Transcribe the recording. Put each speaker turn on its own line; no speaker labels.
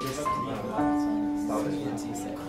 Stop it.